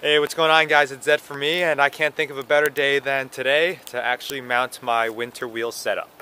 Hey, what's going on guys? It's Zed for me and I can't think of a better day than today to actually mount my winter wheel setup.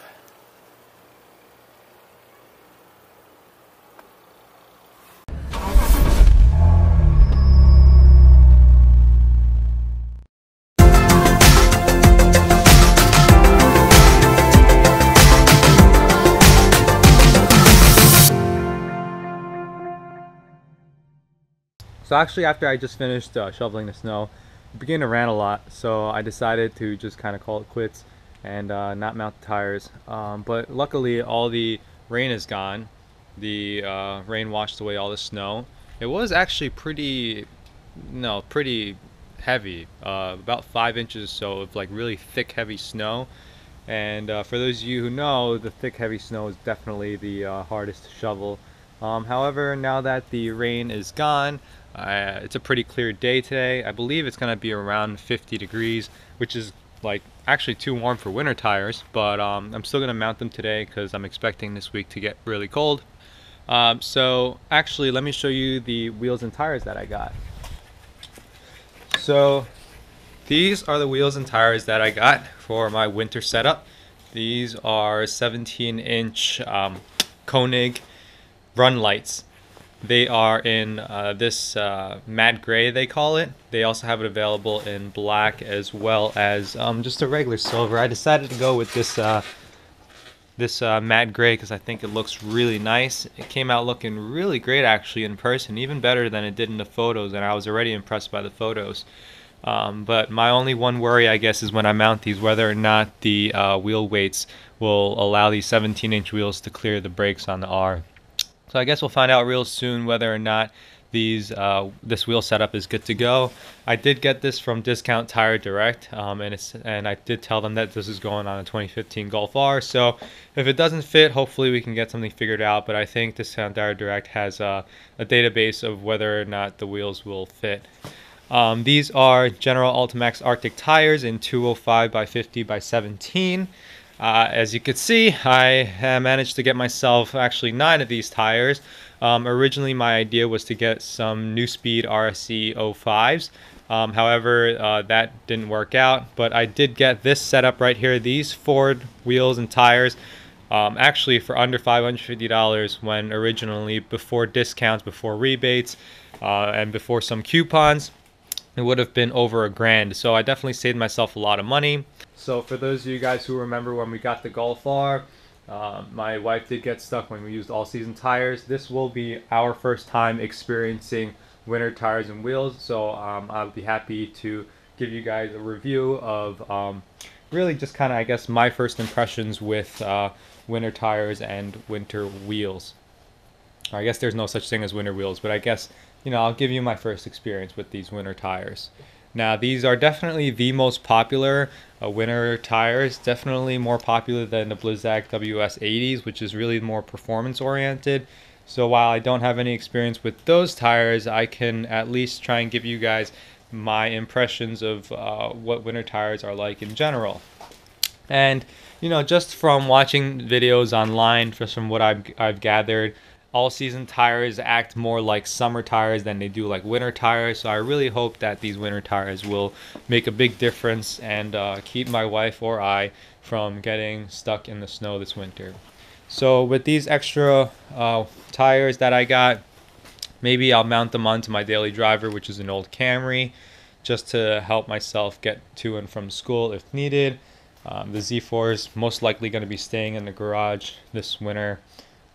So actually after I just finished uh, shoveling the snow, it began to rain a lot, so I decided to just kind of call it quits and uh, not mount the tires. Um, but luckily all the rain is gone. The uh, rain washed away all the snow. It was actually pretty, no, pretty heavy, uh, about five inches or so of like really thick heavy snow. And uh, for those of you who know, the thick heavy snow is definitely the uh, hardest to shovel. Um, however, now that the rain is gone, uh, it's a pretty clear day today. I believe it's going to be around 50 degrees, which is like actually too warm for winter tires, but um, I'm still going to mount them today because I'm expecting this week to get really cold. Um, so actually, let me show you the wheels and tires that I got. So these are the wheels and tires that I got for my winter setup. These are 17 inch um, Konig Runlites. They are in uh, this uh, matte gray, they call it. They also have it available in black as well as um, just a regular silver. I decided to go with this uh, this uh, matte gray because I think it looks really nice. It came out looking really great actually in person, even better than it did in the photos, and I was already impressed by the photos. Um, but my only one worry, I guess, is when I mount these, whether or not the uh, wheel weights will allow these 17-inch wheels to clear the brakes on the R. So I guess we'll find out real soon whether or not these uh, this wheel setup is good to go. I did get this from Discount Tire Direct, um, and it's and I did tell them that this is going on a 2015 Golf R. So if it doesn't fit, hopefully we can get something figured out. But I think Discount Tire Direct has a database of whether or not the wheels will fit. Um, these are General Altimax Arctic tires in 205 by 50 by 17. Uh, as you can see, I managed to get myself actually nine of these tires. Um, originally, my idea was to get some Neuspeed RSC 05s. Um, however, uh, that didn't work out, but I did get this setup right here, these Ford wheels and tires, um, actually for under $550 when originally before discounts, before rebates, uh, and before some coupons, it would have been over a grand. So I definitely saved myself a lot of money. So for those of you guys who remember when we got the Golf R, uh, my wife did get stuck when we used all season tires. This will be our first time experiencing winter tires and wheels. So um, I'll be happy to give you guys a review of um, really just kind of, I guess, my first impressions with uh, winter tires and winter wheels. I guess there's no such thing as winter wheels, but I guess, you know, I'll give you my first experience with these winter tires. Now, these are definitely the most popular uh, winter tires, definitely more popular than the Blizzak WS80s, which is really more performance oriented. So while I don't have any experience with those tires, I can at least try and give you guys my impressions of uh, what winter tires are like in general. And, you know, just from watching videos online, just from what I've, I've gathered, all season tires act more like summer tires than they do like winter tires. So I really hope that these winter tires will make a big difference and uh, keep my wife or I from getting stuck in the snow this winter. So with these extra uh, tires that I got, maybe I'll mount them onto my daily driver, which is an old Camry, just to help myself get to and from school if needed. Um, the Z4 is most likely going to be staying in the garage this winter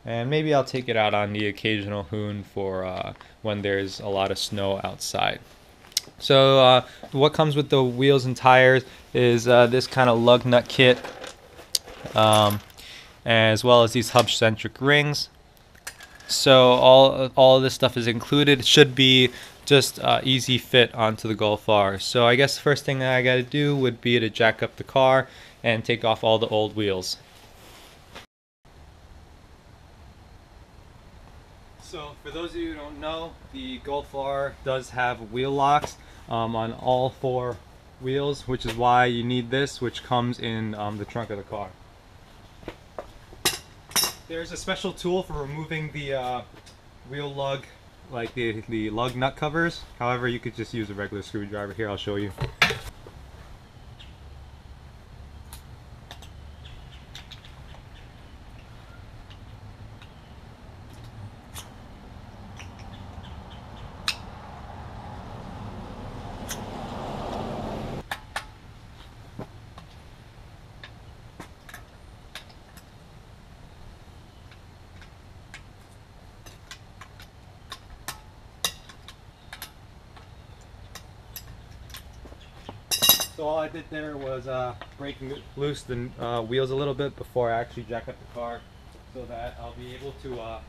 and maybe I'll take it out on the occasional hoon for uh, when there's a lot of snow outside. So uh, what comes with the wheels and tires is uh, this kind of lug nut kit um, as well as these hub centric rings. So all, all of this stuff is included. It should be just uh, easy fit onto the Golf R. So I guess the first thing that I got to do would be to jack up the car and take off all the old wheels. So for those of you who don't know, the Golf R does have wheel locks um, on all four wheels, which is why you need this, which comes in um, the trunk of the car. There's a special tool for removing the uh, wheel lug like the, the lug nut covers. However, you could just use a regular screwdriver. Here, I'll show you. So all I did there was uh, break loose the uh, wheels a little bit before I actually jack up the car so that I'll be able to uh,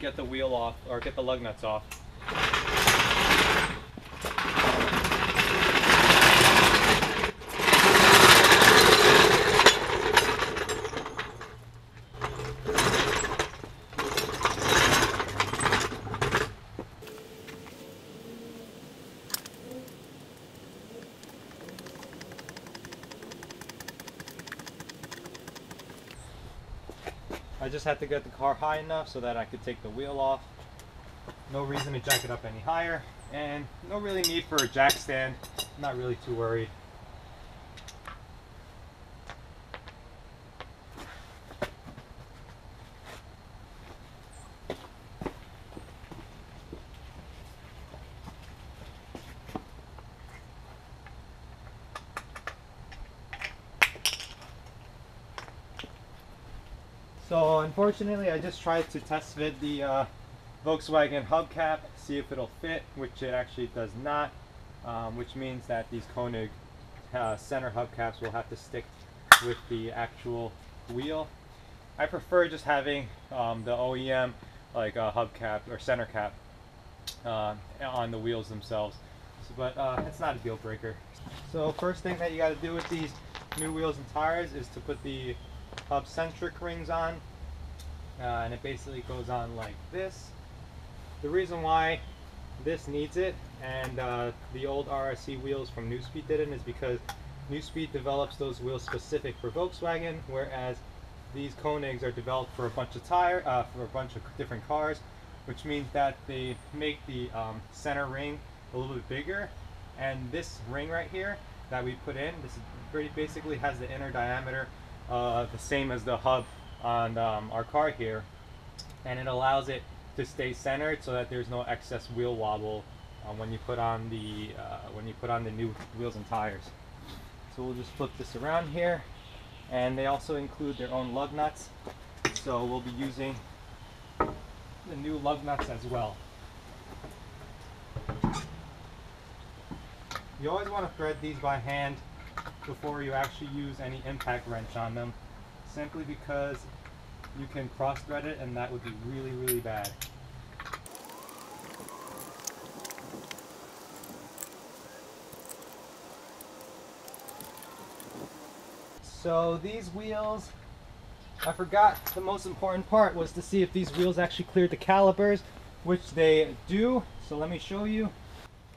get the wheel off or get the lug nuts off. I just had to get the car high enough so that I could take the wheel off. No reason to jack it up any higher and no really need for a jack stand. I'm not really too worried. So unfortunately I just tried to test fit the uh, Volkswagen hubcap, see if it'll fit, which it actually does not, um, which means that these Konig uh, center hubcaps will have to stick with the actual wheel. I prefer just having um, the OEM like a hubcap or center cap uh, on the wheels themselves, so, but uh, it's not a deal breaker. So first thing that you got to do with these new wheels and tires is to put the hub centric rings on uh, and it basically goes on like this. The reason why this needs it and uh, the old RSC wheels from Neuspeed didn't is because Neuspeed develops those wheels specific for Volkswagen whereas these Konigs are developed for a bunch of tire uh, for a bunch of different cars which means that they make the um, center ring a little bit bigger. And this ring right here that we put in this pretty basically has the inner diameter uh, the same as the hub on um, our car here. And it allows it to stay centered so that there's no excess wheel wobble uh, when you put on the uh, when you put on the new wheels and tires. So we'll just flip this around here. And they also include their own lug nuts. So we'll be using the new lug nuts as well. You always want to thread these by hand before you actually use any impact wrench on them simply because you can cross thread it and that would be really really bad. So these wheels, I forgot the most important part was to see if these wheels actually cleared the calipers, which they do. So let me show you.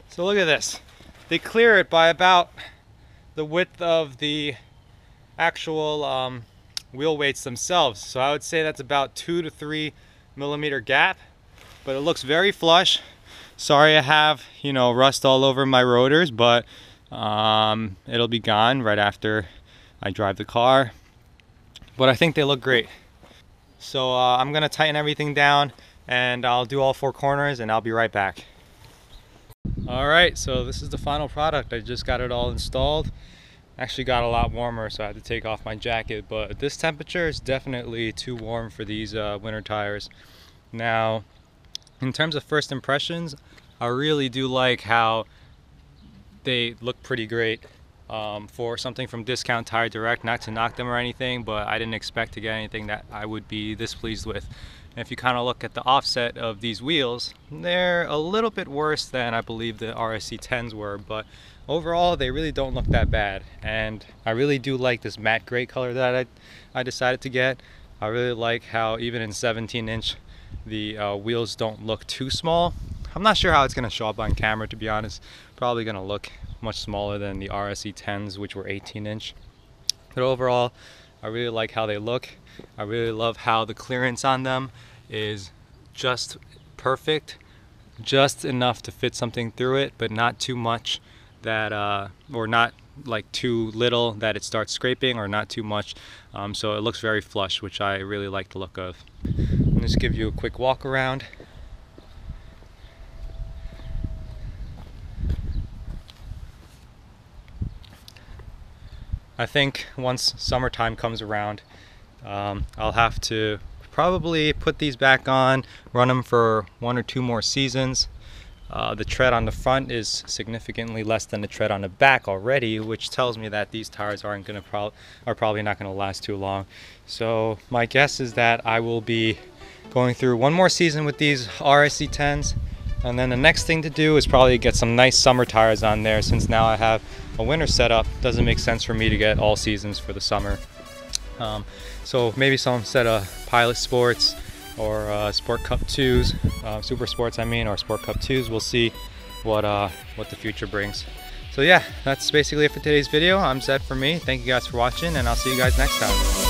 So look at this. They clear it by about the width of the actual um, wheel weights themselves. So I would say that's about two to three millimeter gap, but it looks very flush. Sorry I have, you know, rust all over my rotors, but um, it'll be gone right after I drive the car. But I think they look great. So uh, I'm gonna tighten everything down and I'll do all four corners and I'll be right back. All right, so this is the final product. I just got it all installed. Actually got a lot warmer, so I had to take off my jacket, but this temperature is definitely too warm for these uh, winter tires. Now, in terms of first impressions, I really do like how they look pretty great um, for something from Discount Tire Direct, not to knock them or anything, but I didn't expect to get anything that I would be this pleased with. And if you kind of look at the offset of these wheels, they're a little bit worse than I believe the RSC 10s were, but overall they really don't look that bad. And I really do like this matte gray color that I, I decided to get. I really like how even in 17 inch, the uh, wheels don't look too small. I'm not sure how it's gonna show up on camera to be honest. Probably gonna look much smaller than the RSC 10s, which were 18 inch. But overall, I really like how they look. I really love how the clearance on them is just perfect, just enough to fit something through it, but not too much that, uh, or not like too little that it starts scraping or not too much. Um, so it looks very flush, which I really like the look of. I'll just give you a quick walk around. I think once summertime comes around, um, I'll have to probably put these back on, run them for one or two more seasons. Uh, the tread on the front is significantly less than the tread on the back already, which tells me that these tires aren't going to pro are probably not going to last too long. So my guess is that I will be going through one more season with these RSC 10s, and then the next thing to do is probably get some nice summer tires on there. Since now I have a winter setup, doesn't make sense for me to get all seasons for the summer. Um, so maybe some set of Pilot Sports or uh, Sport Cup 2s, uh, Super Sports I mean, or Sport Cup 2s. We'll see what, uh, what the future brings. So yeah, that's basically it for today's video. I'm Zed for me. Thank you guys for watching and I'll see you guys next time.